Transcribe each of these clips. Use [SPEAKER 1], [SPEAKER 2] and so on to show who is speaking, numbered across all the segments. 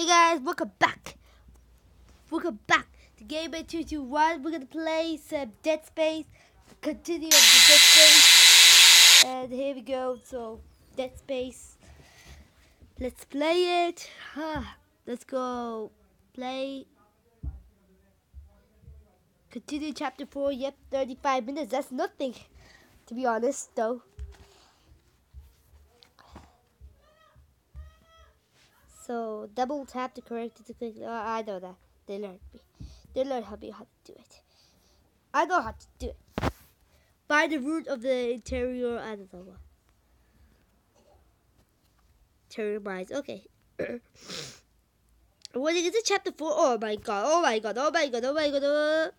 [SPEAKER 1] Hey guys, welcome back. Welcome back to Game 221. We're gonna play some Dead Space. Continue of the Dead Space. And here we go. So, Dead Space. Let's play it. Huh. Let's go. Play. Continue chapter 4. Yep, 35 minutes. That's nothing. To be honest, though. So double tap to correct it to click. Oh, I know that. They learned me. They learned how me how to do it. I know how to do it. By the root of the interior, I don't know what. Interior minds. Okay. when you get to chapter four, oh my god, oh my god, oh my god, oh my god. Uh,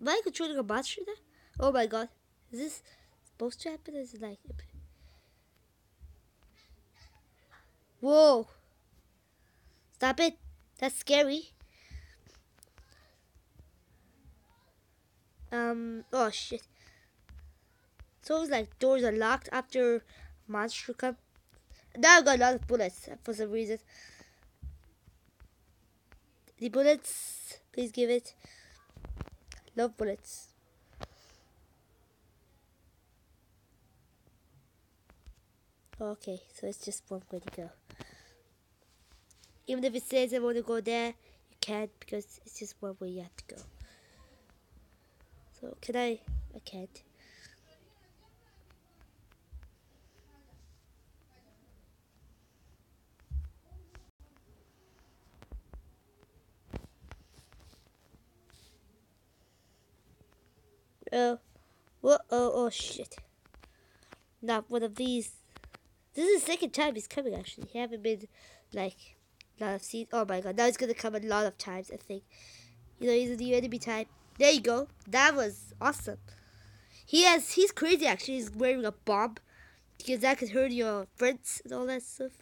[SPEAKER 1] am I controlling a monster there? Oh my god. Is this supposed to happen? Is it like. Whoa. Stop it. That's scary. Um, oh shit. So it's like doors are locked after monster come. Now I've got a lot of bullets for some reason. The bullets, please give it. Love bullets. Okay, so it's just one way to go. Even if it says I want to go there, you can't because it's just one way you have to go. So can I? I can't. Oh, whoa, oh, oh shit. Not one of these. This is the second time he's coming actually. He haven't been like lot of scenes. Oh my god, now he's gonna come a lot of times, I think. You know, he's a new enemy type. There you go. That was awesome. He has, he's crazy actually. He's wearing a bomb. Because that could hurt your friends and all that stuff.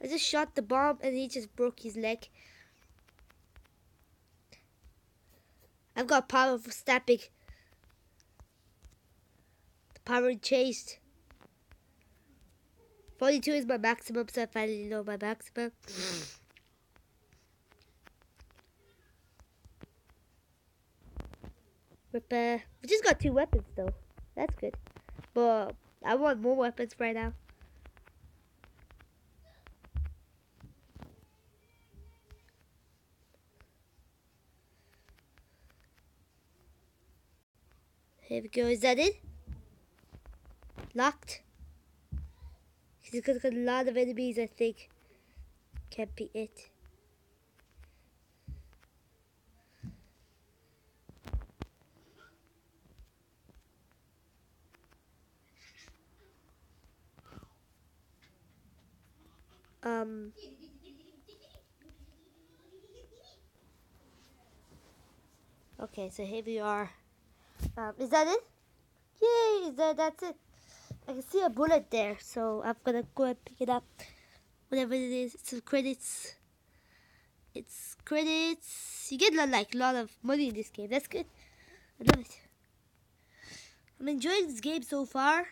[SPEAKER 1] I just shot the bomb and he just broke his leg. I've got power for snapping power chased. 42 is my maximum, so I finally know my maximum. Repair. We just got two weapons though. That's good. But I want more weapons right now. Here we go. Is that it? Locked. He's got a lot of enemies, I think. Can't be it. Um... Okay, so here we are. Um, is that it? Yay! Is that that's it? I can see a bullet there, so I'm gonna go and pick it up. Whatever it is, it's credits. It's credits. You get like a lot of money in this game. That's good. I love it. I'm enjoying this game so far.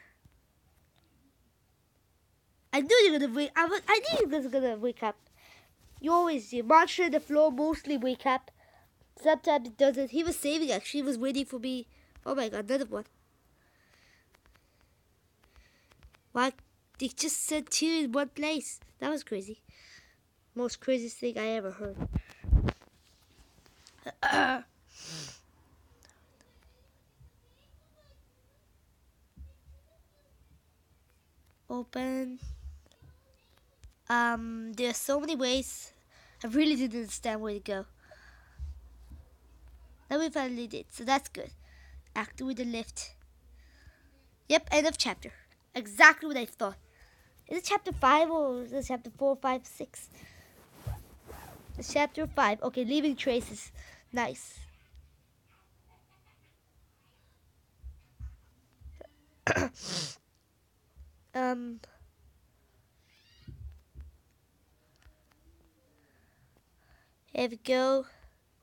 [SPEAKER 1] I knew you're gonna wake. I. I knew you was gonna wake up. You always see monster on the floor mostly wake up. Sometimes it doesn't. He was saving actually. He was waiting for me. Oh my god, another one. Why they just said two in one place? That was crazy. Most craziest thing I ever heard. Open. Um, there are so many ways. I really didn't understand where to go. Now we finally did, so that's good. Act with the lift. Yep, end of chapter exactly what I thought. Is it chapter 5 or is it chapter 4, 5, 6? It's chapter 5. Okay, leaving traces. Nice. um... Here we go.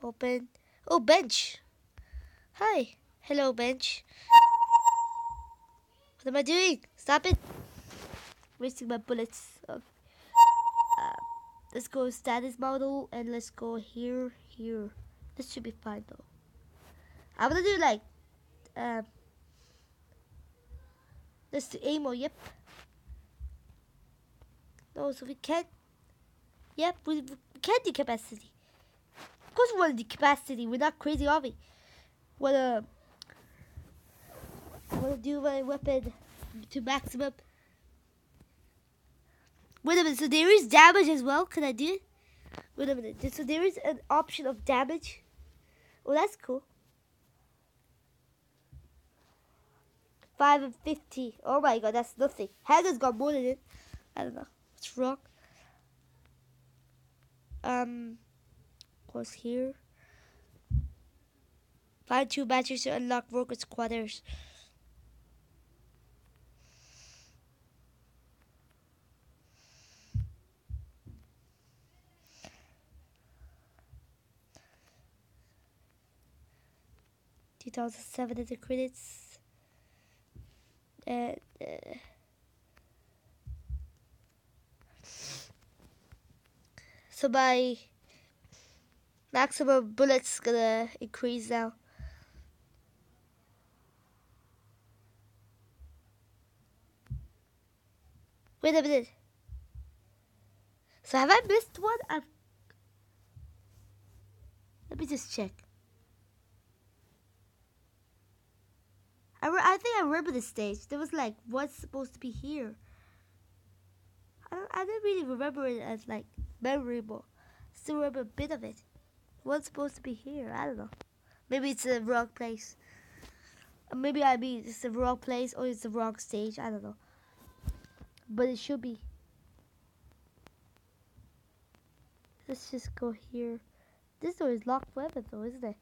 [SPEAKER 1] Open. Oh, bench. Hi. Hello, bench. What am I doing? Stop it. Wasting my bullets. Uh, let's go status model and let's go here, here. This should be fine though. I'm gonna do like, um, let's do ammo, yep. No, so we can't, yep, we, we can't do capacity. Of course we want to do capacity, we're not crazy, are we? Wanna, wanna do my weapon to maximum. Wait a minute, so there is damage as well? Can I do it? Wait a minute, so there is an option of damage? Oh, that's cool. 5 and 50. Oh my god, that's nothing. Haggar's got more than it. I don't know. What's wrong? Um, course, here. Find two matches to unlock workers' quarters. Two thousand seven is the credits. Uh, uh, so my maximum bullets gonna increase now. Wait a minute. So have I missed one? I've... Let me just check. I, re- I think I remember the stage. There was like, what's supposed to be here? I, don't, I didn't really remember it as like memorable. Still remember a bit of it. What's supposed to be here? I don't know. Maybe it's the wrong place. Maybe I mean it's the wrong place or it's the wrong stage. I don't know. But it should be. Let's just go here. This door is locked forever though, isn't it?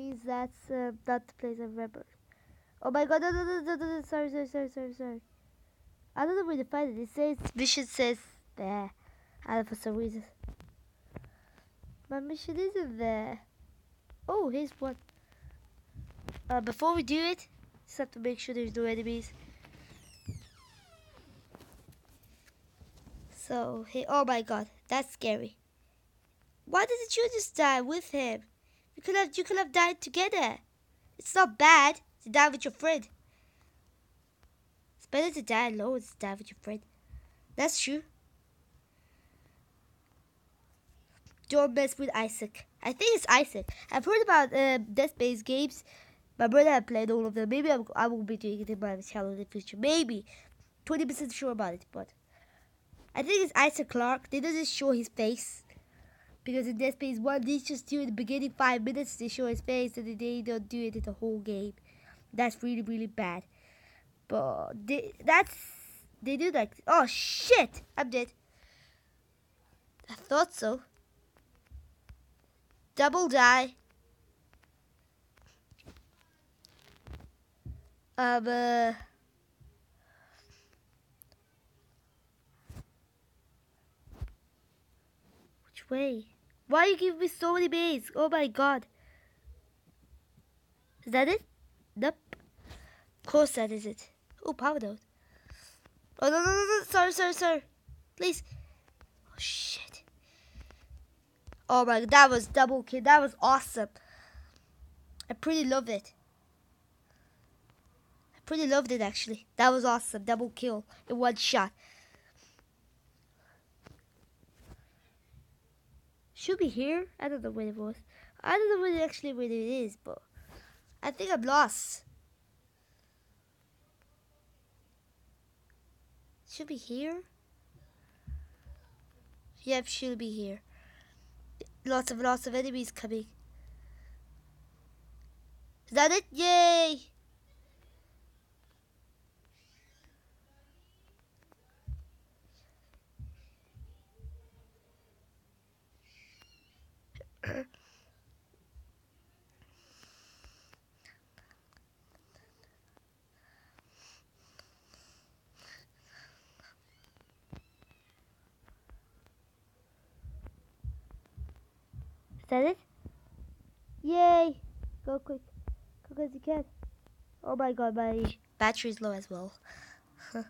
[SPEAKER 1] Means that's uh, not the place I remember. Oh my god, no, no, no, no, no, no, sorry, sorry, sorry, sorry, sorry. I don't know where to find it. It says, mission says there. I don't for some reason. My mission isn't there. Oh, here's one. Uh, before we do it, just have to make sure there's no enemies. So, hey, oh my god, that's scary. Why didn't you just die with him? You could have you could have died together. It's not bad to die with your friend. It's better to die alone than to die with your friend. That's true. Don't mess with Isaac. I think it's Isaac. I've heard about uh, Death Space games. My brother had played all of them. Maybe I'm, I will be doing it in my channel in the future. Maybe. 20% sure about it, but I think it's Isaac Clarke. They doesn't show his face because in Dead Space 1 they just do in the beginning 5 minutes to show his face and then they don't do it in the whole game. That's really really bad. But they, that's they do like oh shit I'm dead. I thought so. Double die. Um uh, way? Why you give me so many bays? Oh my god. Is that it? Nope. Of course that is it. Oh, power node. Oh, no, no, no, no. Sorry, sorry, sorry. Please. Oh, shit. Oh my god, that was double kill. That was awesome. I pretty loved it. I pretty loved it, actually. That was awesome. Double kill in one shot. Should be here. I don't know where it was. I don't know where actually where it is, but I think I'm lost. Should be here. Yep, should be here. Lots of lots of enemies coming. Is that it? Yay! It? Yay! Go quick. Quick as you can. Oh my god, my battery's low as well.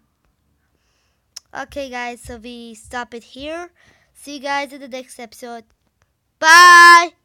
[SPEAKER 1] okay guys, so we stop it here. See you guys in the next episode. Bye!